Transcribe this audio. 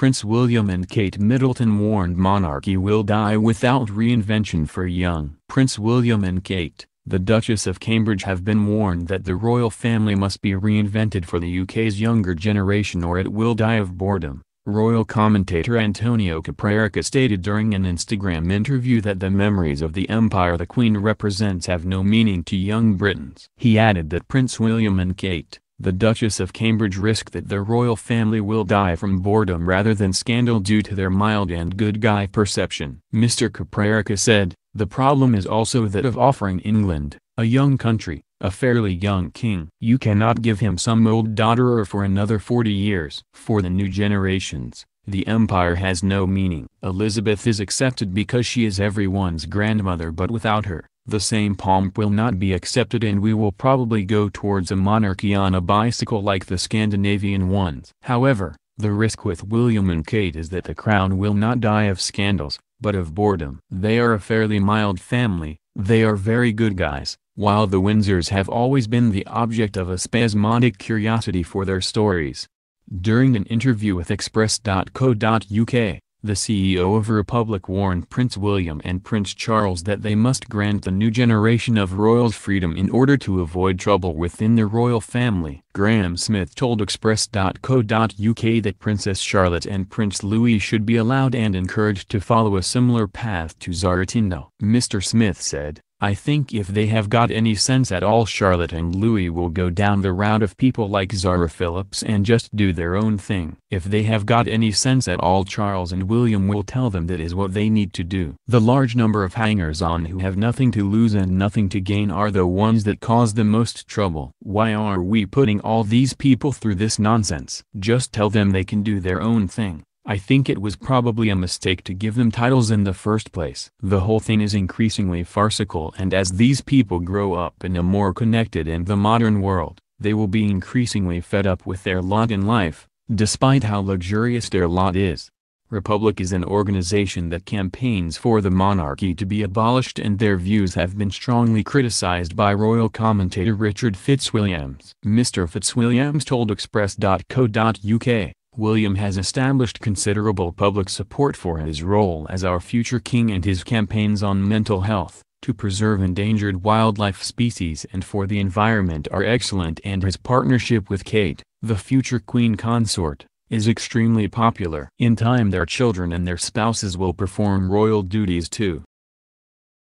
Prince William and Kate Middleton warned monarchy will die without reinvention for young. Prince William and Kate, the Duchess of Cambridge have been warned that the royal family must be reinvented for the UK's younger generation or it will die of boredom. Royal commentator Antonio Caprarica stated during an Instagram interview that the memories of the empire the Queen represents have no meaning to young Britons. He added that Prince William and Kate, the Duchess of Cambridge risk that the royal family will die from boredom rather than scandal due to their mild and good guy perception. Mr. Caprarica said, the problem is also that of offering England, a young country, a fairly young king. You cannot give him some old daughter for another 40 years. For the new generations, the empire has no meaning. Elizabeth is accepted because she is everyone's grandmother but without her, the same pomp will not be accepted and we will probably go towards a monarchy on a bicycle like the Scandinavian ones. However, the risk with William and Kate is that the crown will not die of scandals, but of boredom. They are a fairly mild family, they are very good guys, while the Windsors have always been the object of a spasmodic curiosity for their stories. During an interview with Express.co.uk, the CEO of Republic warned Prince William and Prince Charles that they must grant the new generation of royals freedom in order to avoid trouble within the royal family. Graham Smith told Express.co.uk that Princess Charlotte and Prince Louis should be allowed and encouraged to follow a similar path to Zara Tindall. Mr. Smith said, I think if they have got any sense at all Charlotte and Louis will go down the route of people like Zara Phillips and just do their own thing. If they have got any sense at all Charles and William will tell them that is what they need to do. The large number of hangers-on who have nothing to lose and nothing to gain are the ones that cause the most trouble. Why are we putting all these people through this nonsense? Just tell them they can do their own thing. I think it was probably a mistake to give them titles in the first place. The whole thing is increasingly farcical and as these people grow up in a more connected and the modern world, they will be increasingly fed up with their lot in life, despite how luxurious their lot is. Republic is an organization that campaigns for the monarchy to be abolished and their views have been strongly criticized by royal commentator Richard Fitzwilliams. Mr. Fitzwilliams told Express.co.uk, William has established considerable public support for his role as our future king and his campaigns on mental health, to preserve endangered wildlife species and for the environment are excellent and his partnership with Kate, the future queen consort, is extremely popular. In time their children and their spouses will perform royal duties too.